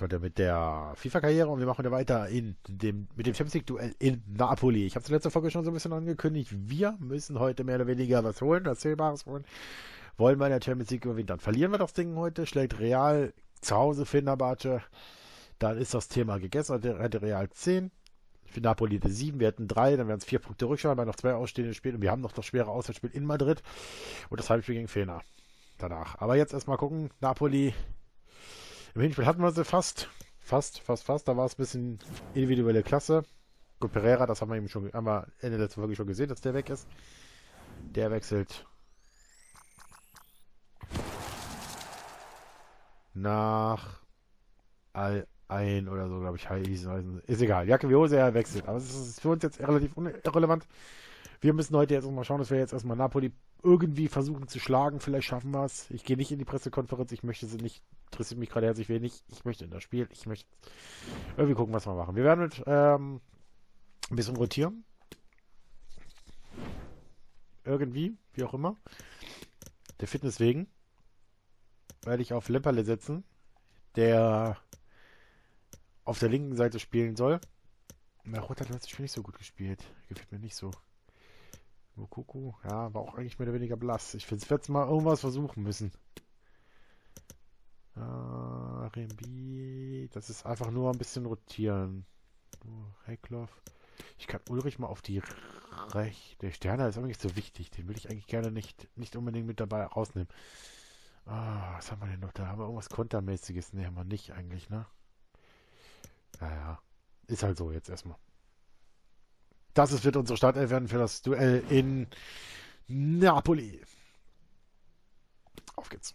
geht's weiter mit der FIFA-Karriere und wir machen weiter in dem, mit dem Champions League-Duell in Napoli. Ich habe es in letzter Folge schon so ein bisschen angekündigt. Wir müssen heute mehr oder weniger was holen, was Zählbares holen. Wollen wir in der Champions League gewinnen, dann verlieren wir das Ding heute. Schlägt Real zu Hause Fenerbahce. Dann ist das Thema gegessen. Der hätte Real 10. Für Napoli hätte 7. Wir hätten 3. Dann wären es 4 Punkte Rückschau, weil noch zwei ausstehende Spiele. Und wir haben noch das schwere Auswärtsspiel in Madrid. Und das Heimspiel gegen Fener danach. Aber jetzt erstmal gucken. Napoli im Hinspiel hatten wir sie fast. Fast, fast, fast. Da war es ein bisschen individuelle Klasse. Gut, Pereira, das haben wir eben schon haben Ende der letzten Folge schon gesehen, dass der weg ist. Der wechselt nach Al ein oder so, glaube ich, hieß Ist egal. Jacke wie Hose, er wechselt. Aber es ist für uns jetzt relativ irrelevant. Wir müssen heute jetzt erstmal schauen, dass wir jetzt erstmal Napoli irgendwie versuchen zu schlagen. Vielleicht schaffen wir es. Ich gehe nicht in die Pressekonferenz. Ich möchte sie nicht. Interessiert mich gerade herzlich wenig. Ich möchte in das Spiel. Ich möchte irgendwie gucken, was wir machen. Wir werden mit ähm, ein bisschen rotieren. Irgendwie, wie auch immer. Der Fitness wegen. Werde ich auf Lemperle setzen, der auf der linken Seite spielen soll. Na, Rot hat letztes Spiel nicht so gut gespielt. Gefällt mir nicht so. Mokoko, ja, war auch eigentlich mehr oder weniger blass. Ich es jetzt mal irgendwas versuchen müssen. Ah, Rembi, das ist einfach nur ein bisschen rotieren. Heckloff. Ich kann Ulrich mal auf die rechte. Sterne ist aber nicht so wichtig. Den will ich eigentlich gerne nicht, nicht unbedingt mit dabei rausnehmen. Ah, was haben wir denn noch da? Haben wir irgendwas Kontermäßiges? Ne, haben wir nicht eigentlich, ne? Naja, ist halt so jetzt erstmal. Das wird unsere Startelf werden für das Duell in Napoli. Auf geht's.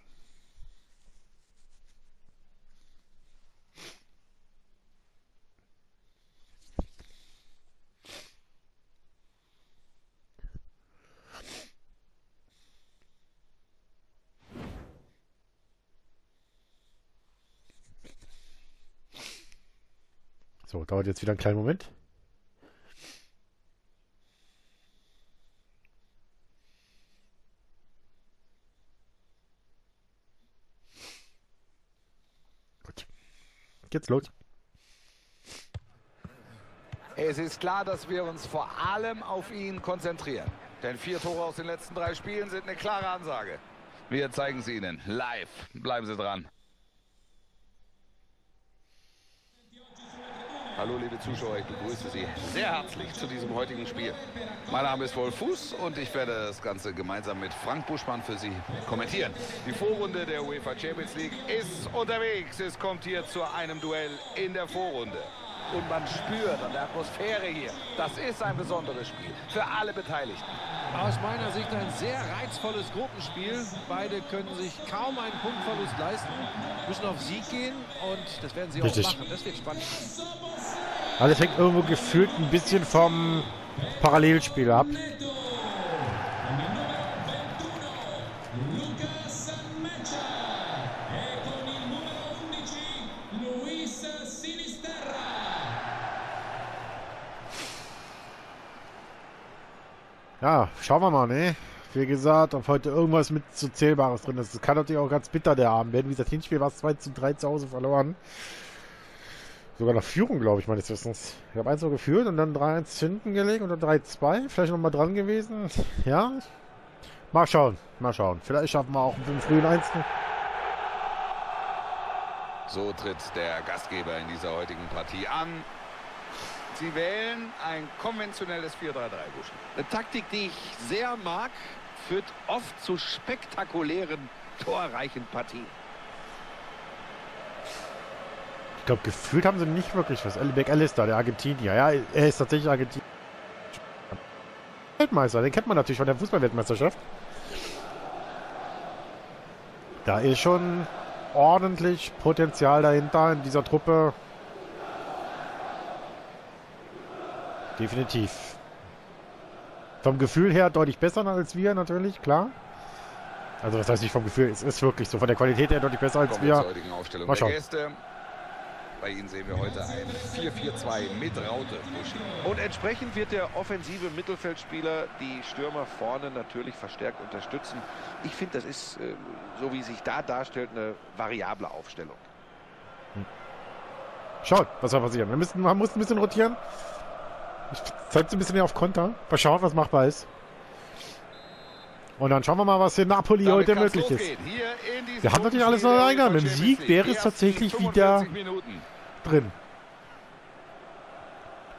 So, dauert jetzt wieder einen kleinen Moment. Gut. Geht's los. Es ist klar, dass wir uns vor allem auf ihn konzentrieren. Denn vier Tore aus den letzten drei Spielen sind eine klare Ansage. Wir zeigen es Ihnen live. Bleiben Sie dran. Hallo liebe Zuschauer, ich begrüße Sie sehr herzlich zu diesem heutigen Spiel. Mein Name ist Wolf Fuß und ich werde das Ganze gemeinsam mit Frank Buschmann für Sie kommentieren. Die Vorrunde der UEFA Champions League ist unterwegs. Es kommt hier zu einem Duell in der Vorrunde. Und man spürt an der Atmosphäre hier, das ist ein besonderes Spiel für alle Beteiligten. Aus meiner Sicht ein sehr reizvolles Gruppenspiel. Beide können sich kaum einen Punktverlust leisten, müssen auf Sieg gehen und das werden sie Richtig. auch machen. Das wird spannend. Alles hängt irgendwo gefühlt ein bisschen vom Parallelspiel ab. Ja, schauen wir mal, ne? Wie gesagt, ob heute irgendwas mit so Zählbares drin ist. Das kann natürlich auch ganz bitter der Abend werden. Wie gesagt, Hinspiel war es 2 zu 3 zu Hause verloren. Sogar nach Führung, glaube ich, meines Wissens. Ich habe 1 so geführt und dann 3-1 hinten gelegt und dann 3-2. Vielleicht nochmal dran gewesen. Ja. Mal schauen. Mal schauen. Vielleicht schaffen wir auch einen frühen 1. So tritt der Gastgeber in dieser heutigen Partie an. Sie wählen ein konventionelles 4-3-3, Eine Taktik, die ich sehr mag, führt oft zu spektakulären, torreichen Partien. Ich glaube, gefühlt haben sie nicht wirklich was. Elbeck Alistair, der Argentinier. Ja, er ist tatsächlich Argentinier. Weltmeister, den kennt man natürlich von der Fußballweltmeisterschaft. Da ist schon ordentlich Potenzial dahinter in dieser Truppe. Definitiv. Vom Gefühl her deutlich besser als wir natürlich, klar. Also das heißt nicht vom Gefühl, es ist wirklich so. Von der Qualität her deutlich besser als wir. Mal schauen. Bei Ihnen sehen wir heute ein 4-4-2 mit Raute. Und entsprechend wird der offensive Mittelfeldspieler die Stürmer vorne natürlich verstärkt unterstützen. Ich finde, das ist, äh, so wie sich da darstellt, eine variable Aufstellung. Hm. Schaut, was soll passieren. Wir müssen, man muss ein bisschen rotieren. Ich setze ein bisschen auf Konter. Mal schauen, was machbar ist. Und dann schauen wir mal, was in Napoli Damit heute möglich ist. Wir haben natürlich alles noch der eingegangen. Mit dem Sieg wäre es tatsächlich wieder 45 Minuten. drin.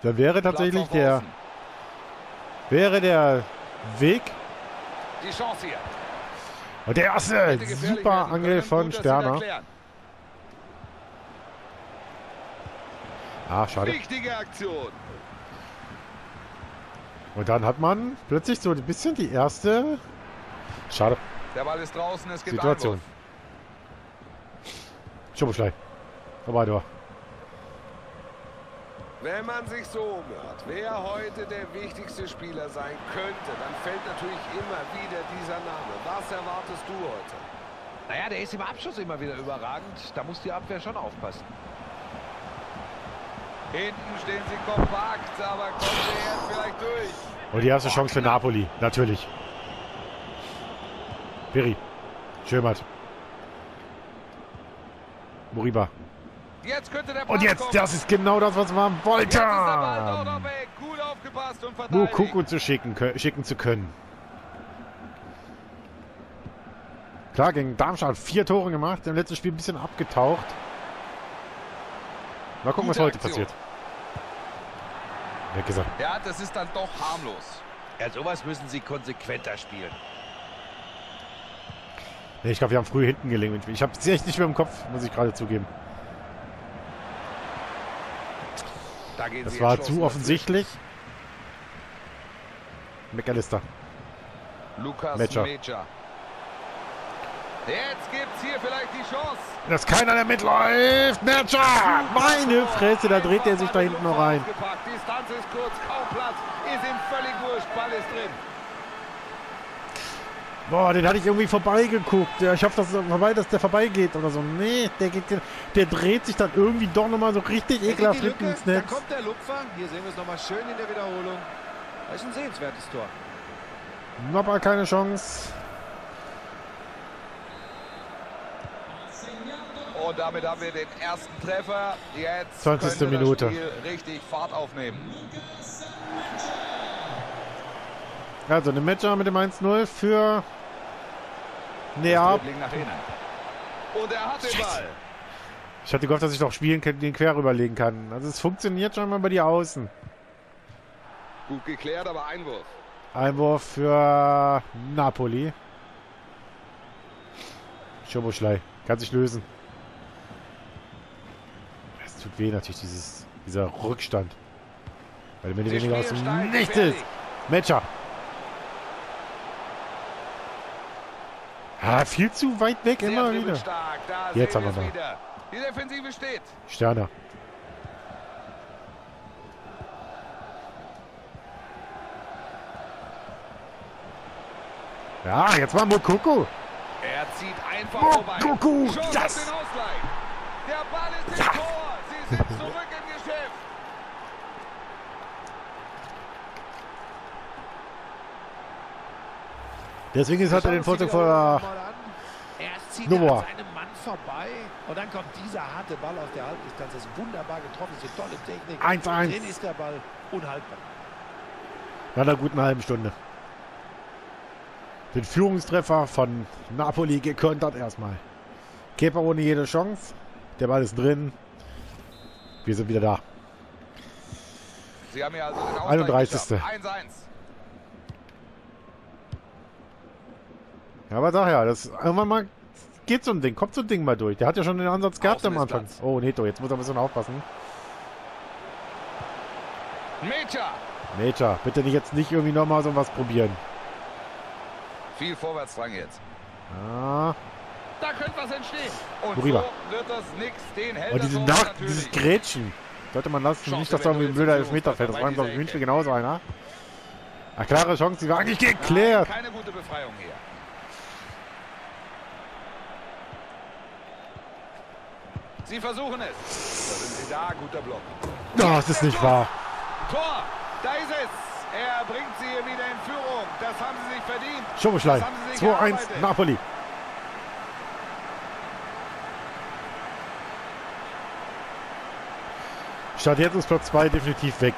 Dann wäre tatsächlich der, wäre der Weg. Und der erste super können. von da Sterner. Ah, schade. Und dann hat man plötzlich so ein bisschen die erste. Schade. Der Ball ist draußen, es gibt Situation. Einwurf. Schoboschlei. Vorbei, du. Wenn man sich so umhört, wer heute der wichtigste Spieler sein könnte, dann fällt natürlich immer wieder dieser Name. Was erwartest du heute? Naja, der ist im Abschluss immer wieder überragend. Da muss die Abwehr schon aufpassen. Hinten stehen sie kompakt, aber kommt der jetzt vielleicht durch? Und die erste Chance für Napoli. Natürlich. Piri. Schömert. Moriba. Jetzt könnte der Und jetzt, kommen. das ist genau das, was man wollte. ist der Ball doch noch weg. Gut aufgepasst und Nur verteidigt. Kuku zu schicken, schicken zu können. Klar, gegen Darmstadt vier Tore gemacht, im letzten Spiel ein bisschen abgetaucht. Mal gucken, was Gute heute Aktion. passiert. Weg gesagt. Ja, das ist dann doch harmlos. Ja, sowas müssen sie konsequenter spielen. Nee, ich glaube, wir haben früh hinten gelegen. Ich habe es echt nicht mehr im Kopf, muss ich gerade zugeben. Da Das war zu offensichtlich. McAllister. Lukas Mecha. Mecha. Jetzt gibt's hier vielleicht die Chance. Dass keiner, der mitläuft. Mercha! Meine Fresse, da dreht er sich da hinten noch rein. Distanz ist kurz, kaum Platz. Ist ihm völlig wurscht. Ball ist drin. Boah, den hatte ich irgendwie vorbeigeguckt. Ich hoffe, dass vorbei, dass der vorbeigeht oder so. Nee, der, geht, der dreht sich dann irgendwie doch nochmal so richtig Da ekelhaft hinten ins da Netz. kommt der Lupfer. Hier sehen wir es nochmal schön in der Wiederholung. Das ist ein sehenswertes Tor. Nochmal keine Chance. Und damit haben wir den ersten Treffer. Jetzt 20. könnte Minute. richtig Fahrt aufnehmen. Also, eine Matcher mit dem 1-0 für Neapel. Dribbling nach innen. Und er hat den Ball. Ich hatte gehofft, dass ich noch spielen kann, den quer rüberlegen kann. Also, es funktioniert schon mal bei die Außen. Gut geklärt, aber Einwurf. Einwurf für Napoli. Schoboschlei. Kann sich lösen. Es tut weh natürlich, dieses, dieser Rückstand. Weil der mehr oder weniger aus dem Nichts ist. Matcher. Ah, viel zu weit weg Sehr immer wieder. Jetzt haben wir mal. wieder. Die Defensive steht. Sterner. Ja, jetzt mal Mokoko. Er zieht einfach Oh, vorbei. Auf yes! Der Ball ist im Ja. Tor. Sie sind zurück im Deswegen ist, hat er den Vorzug vor der... Erst zieht Noah. er an seinem Mann vorbei und dann kommt dieser harte Ball aus der Halbdistanz. Das ist wunderbar getroffen, das ist eine tolle Technik. 1-1. Drin ist der Ball unhaltbar. Nach einer guten halben Stunde. Den Führungstreffer von Napoli gekontert erstmal. Kepa ohne jede Chance. Der Ball ist drin. Wir sind wieder da. Sie haben ja also den Ausgleich 31.. geschafft. 1-1. Ja, aber sag ja, das irgendwann mal geht so ein Ding, kommt so ein Ding mal durch. Der hat ja schon den Ansatz gehabt am Anfang. Oh, Neto, jetzt muss er ein bisschen aufpassen. Mecha. Nature, bitte nicht jetzt nicht irgendwie nochmal so was probieren. Viel Vorwärtsdrang jetzt. Ah. Da könnte was entstehen. Und Worüber? so wird das nix. Den hält Und das diese Tor Nach natürlich. dieses Grätschen. Sollte man lassen. Chance, nicht, dass da irgendwie ein blöder Elfmeter fällt. Das war in dieser München genauso einer. Eine klare Chance, die war eigentlich Ja, geklärt. keine gute Befreiung hier. Sie versuchen es. Da sind sie da. Guter Block. Oh, das ist nicht wahr. Tor. Da ist es. Er bringt sie hier wieder in Führung. Das haben sie sich verdient. Schoboschlei. Das haben sie sich 2-1 erarbeitet. Napoli. Statt jetzt ist Platz 2 definitiv weg.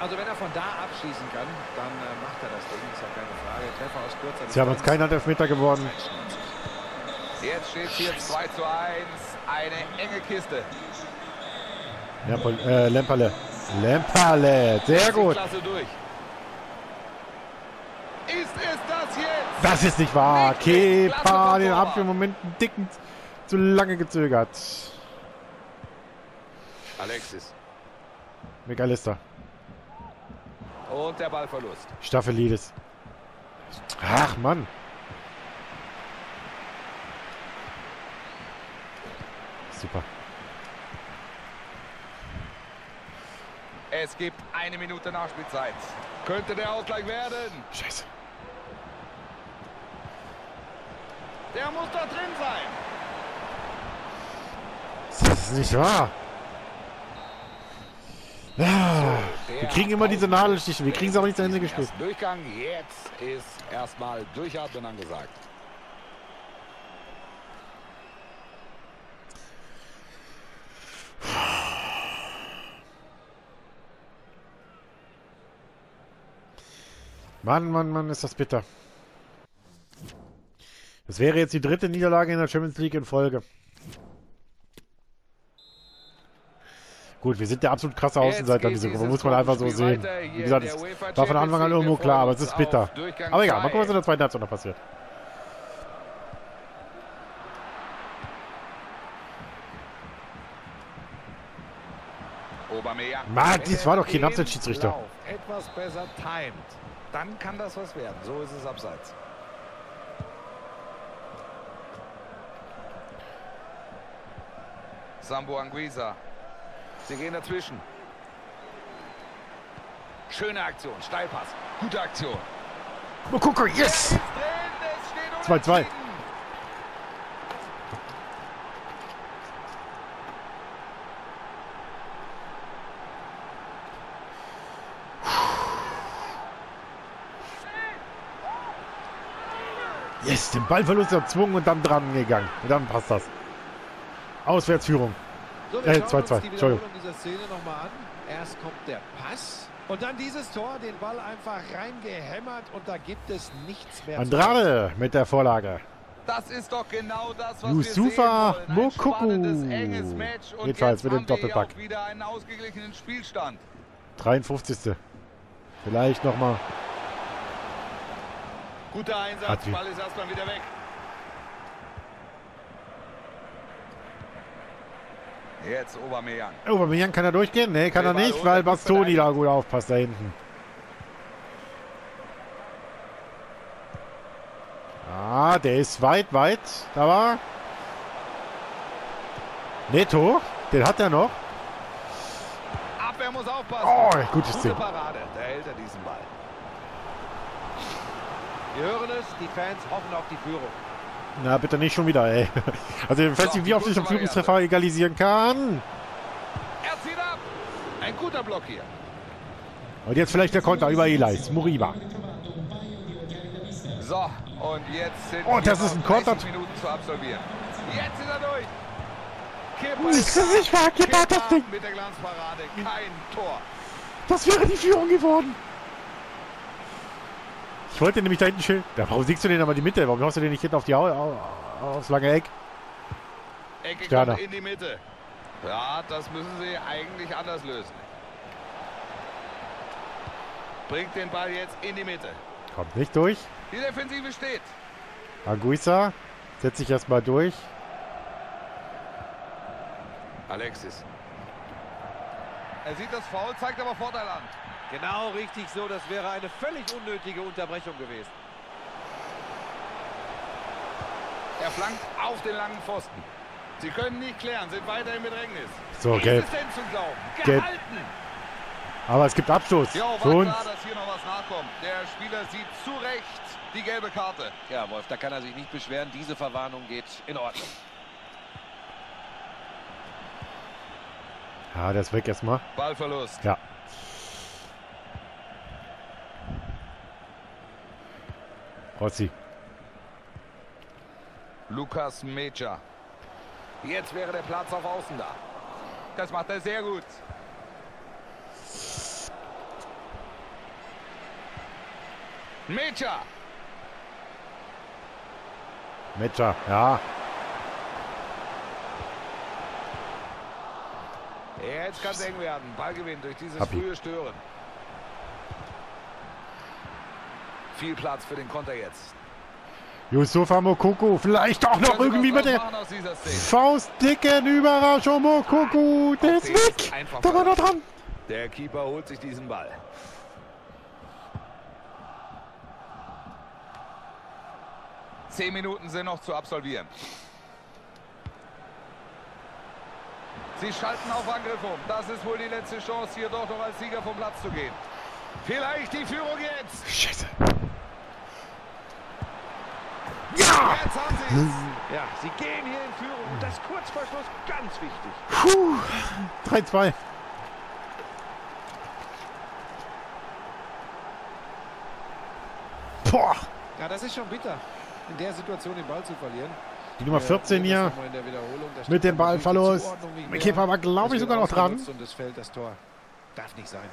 Also wenn er von da abschießen kann, dann äh, macht er das Ding, ist ja keine Frage. Treffer aus kurzer Sie haben uns keinen Elfmeter geworden. Jetzt steht hier 2 zu 1. Eine enge Kiste. Lemperle, äh, Lemperle. Lemperle, sehr gut. Ist es das jetzt? Das ist nicht wahr. Kepa, den Torwart. Abwehrmoment dicken zu lange gezögert. Alexis. McAllister. Und der Ballverlust. Staffelidis. Ach, Mann. Super. Es gibt eine Minute Nachspielzeit. Könnte der Ausgleich werden. Scheiße. Der muss da drin sein. Das ist nicht wahr. Ja, wir kriegen immer diese Nadelstiche. Wir kriegen es auch nicht zu Ende gespielt. Durchgang. Jetzt ist erstmal Durchatmen angesagt. Mann, Mann, Mann, ist das bitter. Das wäre jetzt die dritte Niederlage in der Champions League in Folge. Gut, wir sind der absolut krasse Außenseiter dieser Gruppe, muss man einfach so sehen. Wie gesagt, es war von Anfang an irgendwo klar, aber es ist bitter. Aber egal, mal gucken, was in der zweiten Halbzeit noch passiert. Mann, dies war doch kein Abseitsschiedsrichter. Etwas besser timet. Dann kann das was werden. So ist es abseits. Sambo Anguisa. Sie gehen dazwischen. Schöne Aktion. Steilpass. Gute Aktion. Guck, yes! Ist drin. Es steht 2-2. Yes, den Ballverlust erzwungen und dann dran gegangen. Und dann passt das. Auswärtsführung. So, Äh, schauen 2-2, uns die Entschuldigung. Wiederholung dieser Szene nochmal an. Erst kommt der Pass und dann dieses Tor, den Ball einfach reingehämmert und da gibt es nichts mehr. zu Andrade mit der Vorlage. Das ist doch genau das, was Yusufa wir sehen wollen. Ein enges Match und Jedenfalls jetzt mit dem Doppelpack. wieder einen ausgeglichenen Spielstand. 53. Vielleicht nochmal. Guter Hat Einsatz, die- Ball ist erstmal wieder weg. Jetzt Aubameyang. Aubameyang kann er durchgehen? Nee, kann er nicht, weil Bastoni da gut aufpasst da hinten. Ah, der ist weit, weit. Da war. Neto, den hat er noch. Abwehr muss aufpassen. Oh, gutes Gute Ding. Parade. Da hält er diesen Ball. Wir hören es, die Fans hoffen auf die Führung. Na, bitte nicht schon wieder, ey. Also, ich weiß nicht, wie oft ich einen Führungstreffer egalisieren kann. Er zieht ab. Ein guter Block hier. Und jetzt vielleicht der Konter über Elias. Muriba. So, und jetzt sind Oh, das ist ein Konter. 30 Minuten zu absolvieren. Jetzt ist er durch. Kipper Ist das nicht wahr? Kipper das Ding. mit der Glanzparade. Kein Tor. Das wäre die Führung geworden. Ich wollte nämlich da hinten schön. Ja, warum siegst du den aber die Mitte? Warum haust du den nicht hinten auf die Au au aufs lange Eck? Ecke Sterner. kommt in die Mitte. Ja, das müssen sie eigentlich anders lösen. Bringt den Ball jetzt in die Mitte. Kommt nicht durch. Die Defensive steht. Anguissa setzt sich erstmal durch. Alexis. Er sieht das Foul, zeigt aber Vorteil an. Genau richtig so, das wäre eine völlig unnötige Unterbrechung gewesen. Er flankt auf den langen Pfosten. Sie können nicht klären, sind weiter im Bedrängnis. So, Ist gelb. Gelb. Gehalten! Aber es gibt Abstoß. Ja, war Für klar, dass hier noch was nachkommt. Der Spieler sieht zu Recht die gelbe Karte. Ja, Wolf, da kann er sich nicht beschweren. Diese Verwarnung geht in Ordnung. Ja, der ist weg erstmal. Ballverlust. Ja. Rossi. Lukas Meja. Jetzt wäre der Platz auf Außen da. Das macht er sehr gut. Meja. Meja, ja. Jetzt kann es eng werden. Ballgewinn durch dieses Happy. frühe Stören. Viel Platz für den Konter jetzt. Yusufa Mokoko, vielleicht auch noch irgendwie mit der dieser Szene? faustdicken Überraschung. Mokoko, der ist weg. Da war er dran. Der Keeper holt sich diesen Ball. Zehn Minuten sind noch zu absolvieren. Sie schalten auf Angriff um. Das ist wohl die letzte Chance, hier doch noch als Sieger vom Platz zu gehen. Vielleicht die Führung jetzt. Scheiße. Es. Ja, sie gehen hier in Führung. Das kurz vor Schluss ganz wichtig. Puh. 3-2. Boah. Ja, das ist schon bitter, in der Situation den Ball zu verlieren. Die Nummer 14 Wir sehen das hier. mit dem Mein mehr. Keeper war, glaube ich, sogar noch dran. Und es fällt das Tor. Darf nicht sein.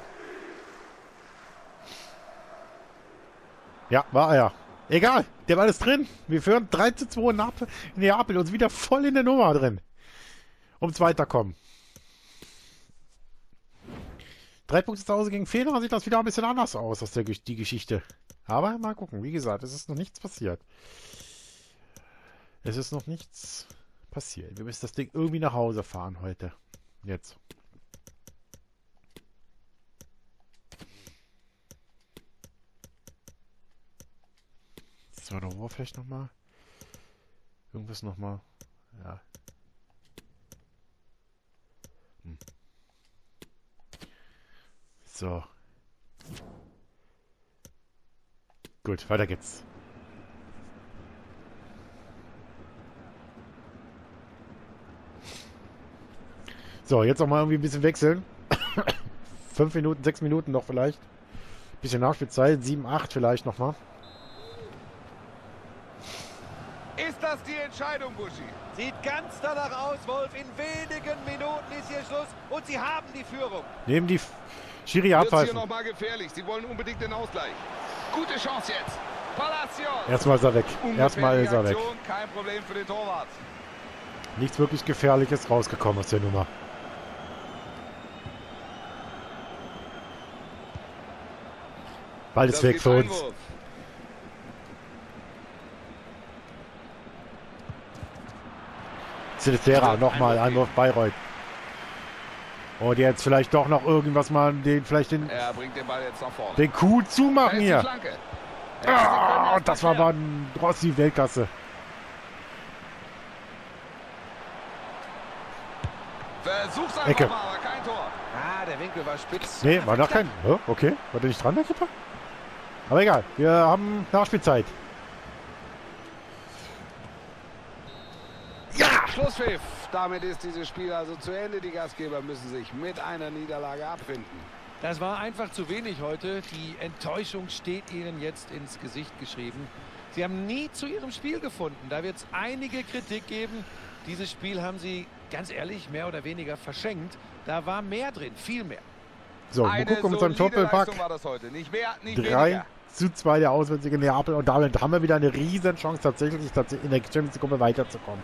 Ja, war er. Egal, der Ball ist drin. Wir führen 3 zu 2 in Neapel, in Neapel uns wieder voll in der Nummer drin. Ums Weiterkommen. Drei Punkte zu Hause gegen Fehler sieht das wieder ein bisschen anders aus, aus der die Geschichte. Aber mal gucken, wie gesagt, es ist noch nichts passiert. Es ist noch nichts passiert. Wir müssen das Ding irgendwie nach Hause fahren heute. Jetzt. Da war vielleicht nochmal. Irgendwas nochmal. Ja. Hm. So. Gut, weiter geht's. So, jetzt noch mal irgendwie ein bisschen wechseln. Fünf Minuten, sechs Minuten noch vielleicht. Bisschen Nachspielzeit, sieben, acht vielleicht noch mal. Ist das die Entscheidung, Buschi? Sieht ganz danach aus, Wolf. In wenigen Minuten ist hier Schluss. Und sie haben die Führung. Nehmen die Schiri Wird hier abpfeifen. nochmal gefährlich. Sie wollen unbedingt den Ausgleich. Gute Chance jetzt. Palacios. Erstmal ist er weg. Erstmal ist er weg. Kein Problem für den Torwart. Nichts wirklich Gefährliches rausgekommen aus der Nummer. Ball ist Das weg für uns. Einwurf. Silvera nochmal Einwurf Bayreuth. Und jetzt vielleicht doch noch irgendwas mal den, vielleicht den, Er bringt den Ball jetzt nach vorne. den Kuh zumachen hier. Ah, das war aber ein Rossi Weltklasse. Versuch's einfach Ecke. mal, aber kein Tor. Ah, der Winkel war spitz. Nee, war noch kein. Okay, war der nicht dran, der Keeper? Aber egal, wir haben Nachspielzeit. Schlusspfiff. Damit ist dieses Spiel also zu Ende. Die Gastgeber müssen sich mit einer Niederlage abfinden. Das war einfach zu wenig heute. Die Enttäuschung steht ihnen jetzt ins Gesicht geschrieben. Sie haben nie zu ihrem Spiel gefunden. Da wird es einige Kritik geben. Dieses Spiel haben sie, ganz ehrlich, mehr oder weniger verschenkt. Da war mehr drin, viel mehr. So, gucken uns einen solide Doppelpack. Leistung war das heute. Nicht mehr, nicht 3 weniger. zu 2 der Auswärtige in Neapel. Und damit haben wir wieder eine riesen Chance, tatsächlich tats- in der Champions League weiterzukommen.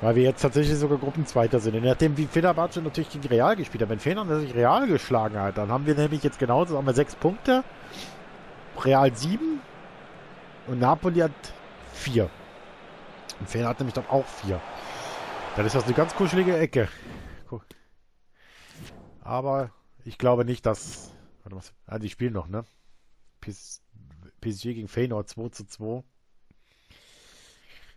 Weil wir jetzt tatsächlich sogar Gruppenzweiter sind. Und nachdem wie Fenerbahce natürlich gegen Real gespielt hat, wenn Fener sich Real geschlagen hat, dann haben wir nämlich jetzt genauso, haben wir 6 Punkte. Real 7 und Napoli hat 4. Und Fener hat nämlich dann auch 4. Dann ist das eine ganz kuschelige Ecke. Aber ich glaube nicht, dass. Warte mal. Ah, die spielen noch, ne? PS PSG gegen Feyenoord 2 zu 2.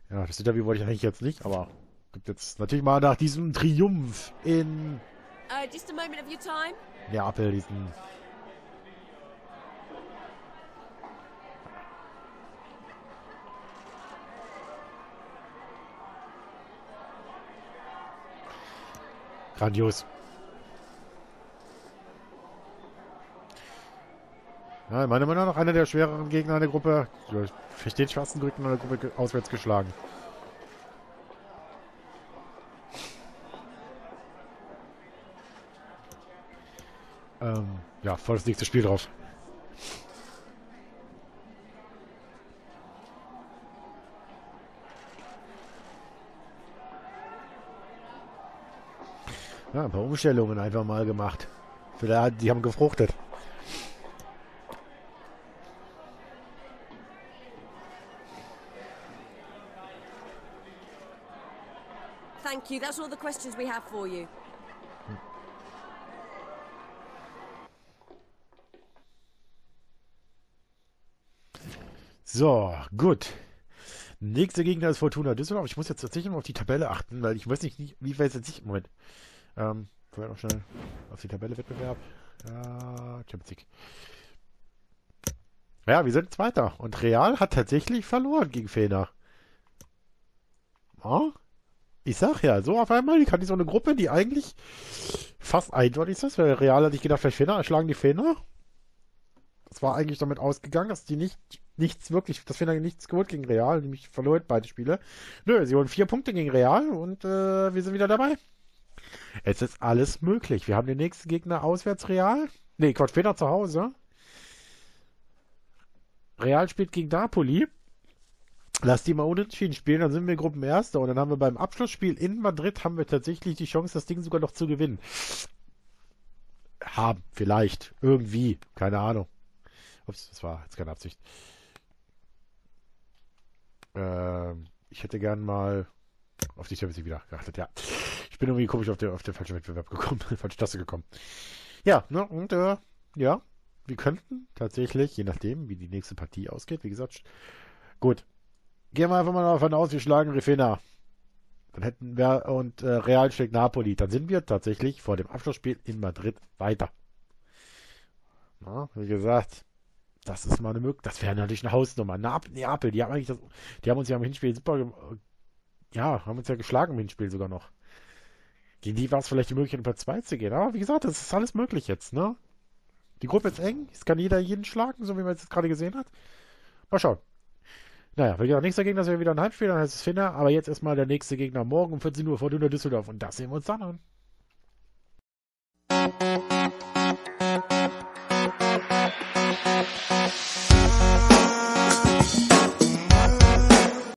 Ja, das Interview wollte ich eigentlich jetzt nicht, aber gibt jetzt natürlich mal nach diesem Triumph in Uh, just a moment of your time. Neapel diesen. Grandios. Ja, meiner Meinung nach einer der schwereren Gegner in der Gruppe. Den schwersten Gegner in der Gruppe auswärts geschlagen. ähm, ja, voll das nächste Spiel drauf. Ja, ein paar Umstellungen einfach mal gemacht. Vielleicht, die haben gefruchtet. Thank you. That's all the questions we have for you. So, gut. Nächster Gegner ist Fortuna Düsseldorf. Ich muss jetzt tatsächlich mal auf die Tabelle achten, weil ich weiß nicht, wie weit jetzt nicht. Moment. Ähm, vorher noch schnell auf die Tabelle Wettbewerb. Ja, Champions League. Ja, wir sind Zweiter. Und Real hat tatsächlich verloren gegen Fener. Ja? Ich sag ja, so auf einmal, kann die so eine Gruppe, die eigentlich fast eindeutig ist, weil Real hatte ich gedacht, vielleicht Fener, erschlagen die Fener. Das war eigentlich damit ausgegangen, dass die nicht nichts wirklich, das Fener nichts geholt gegen Real, nämlich verloren beide Spiele. Nö, sie holen vier Punkte gegen Real und äh, wir sind wieder dabei. Es ist alles möglich. Wir haben den nächsten Gegner auswärts Real. Nee, Quatsch, Fener zu Hause. Real spielt gegen Napoli. Lass die mal unentschieden spielen, dann sind wir Gruppenerster und dann haben wir beim Abschlussspiel in Madrid haben wir tatsächlich die Chance, das Ding sogar noch zu gewinnen. Haben, vielleicht, irgendwie, keine Ahnung. Ups, das war jetzt keine Absicht. Ähm, ich hätte gern mal auf die Champions League wieder geachtet, ja. Ich bin irgendwie komisch auf den, auf den falschen Wettbewerb gekommen, falsche Taste gekommen. Ja, ne, und äh, ja, wir könnten tatsächlich, je nachdem, wie die nächste Partie ausgeht, wie gesagt, gut, Gehen wir einfach mal davon aus, wir schlagen Refena. Dann hätten wir und äh, Real schlägt Napoli. Dann sind wir tatsächlich vor dem Abschlussspiel in Madrid weiter. Na, wie gesagt, das ist mal eine Möglichkeit. Das wäre natürlich eine Hausnummer. Neapel, Neapel die, haben das, die haben uns ja im Hinspiel super. Ja, haben uns ja geschlagen im Hinspiel sogar noch. Gegen die war es vielleicht die Möglichkeit, über zwei zu gehen. Aber wie gesagt, das ist alles möglich jetzt, ne? Die Gruppe ist eng. Es kann jeder jeden schlagen, so wie man es jetzt gerade gesehen hat. Mal schauen. Naja, wir ja nichts dagegen, dass wir wieder ein Heimspiel dann heißt es Finna. Aber jetzt erstmal der nächste Gegner morgen um 14 Uhr vor Düsseldorf. Und das sehen wir uns dann an.